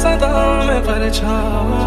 सदा में परछावा।